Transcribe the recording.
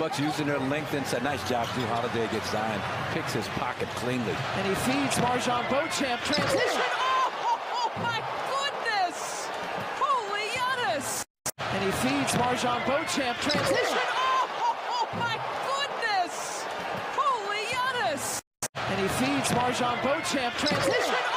Bucks using their length inside. Nice job, Jrue Holiday gets Zion. Picks his pocket cleanly. And he feeds MarJon Beauchamp. Transition. Oh, oh my goodness! Holy Giannis! And he feeds MarJon Beauchamp. Transition. Oh, my goodness! Holy Giannis! And he feeds MarJon Beauchamp. Transition.